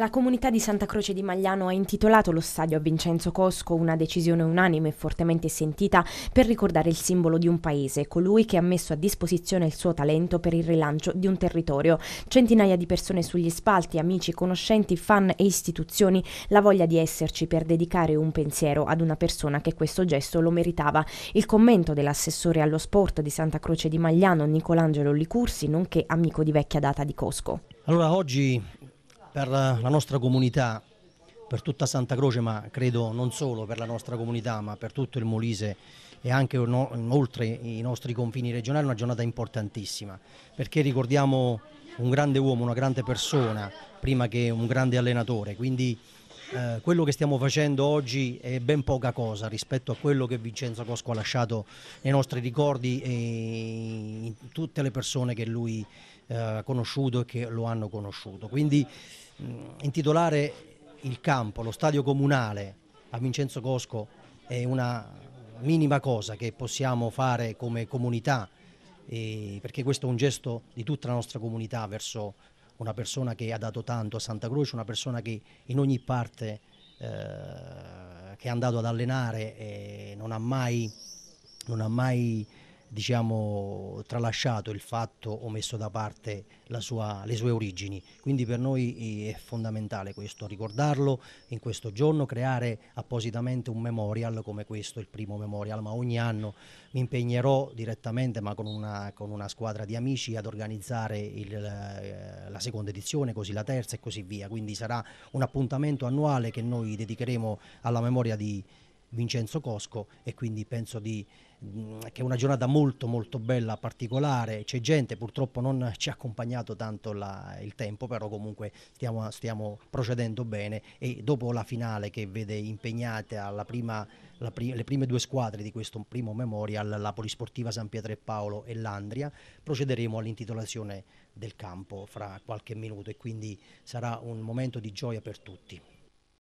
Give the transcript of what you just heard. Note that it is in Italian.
La comunità di Santa Croce di Magliano ha intitolato lo stadio a Vincenzo Cosco, una decisione unanime e fortemente sentita per ricordare il simbolo di un paese, colui che ha messo a disposizione il suo talento per il rilancio di un territorio. Centinaia di persone sugli spalti, amici, conoscenti, fan e istituzioni, la voglia di esserci per dedicare un pensiero ad una persona che questo gesto lo meritava. Il commento dell'assessore allo sport di Santa Croce di Magliano, Nicolangelo Licursi, nonché amico di vecchia data di Cosco. Allora oggi per la nostra comunità, per tutta Santa Croce, ma credo non solo per la nostra comunità, ma per tutto il Molise e anche oltre i nostri confini regionali, una giornata importantissima, perché ricordiamo un grande uomo, una grande persona, prima che un grande allenatore, quindi eh, quello che stiamo facendo oggi è ben poca cosa rispetto a quello che Vincenzo Cosco ha lasciato nei nostri ricordi e in tutte le persone che lui eh, ha conosciuto e che lo hanno conosciuto. Quindi intitolare il campo, lo stadio comunale a Vincenzo Cosco è una minima cosa che possiamo fare come comunità perché questo è un gesto di tutta la nostra comunità verso una persona che ha dato tanto a Santa Croce, una persona che in ogni parte eh, che è andato ad allenare non ha mai, non ha mai diciamo, tralasciato il fatto o messo da parte sua, le sue origini. Quindi per noi è fondamentale questo, ricordarlo in questo giorno, creare appositamente un memorial come questo, il primo memorial, ma ogni anno mi impegnerò direttamente ma con una, con una squadra di amici ad organizzare il, eh, la seconda edizione, così la terza e così via. Quindi sarà un appuntamento annuale che noi dedicheremo alla memoria di Vincenzo Cosco e quindi penso di, mm, che è una giornata molto molto bella, particolare, c'è gente, purtroppo non ci ha accompagnato tanto la, il tempo, però comunque stiamo, stiamo, procedendo bene e dopo la finale che vede impegnate prima, pri le prime due squadre di questo primo memorial, la Polisportiva San Pietro e Paolo e l'Andria, procederemo all'intitolazione del campo fra qualche minuto e quindi sarà un momento di gioia per tutti.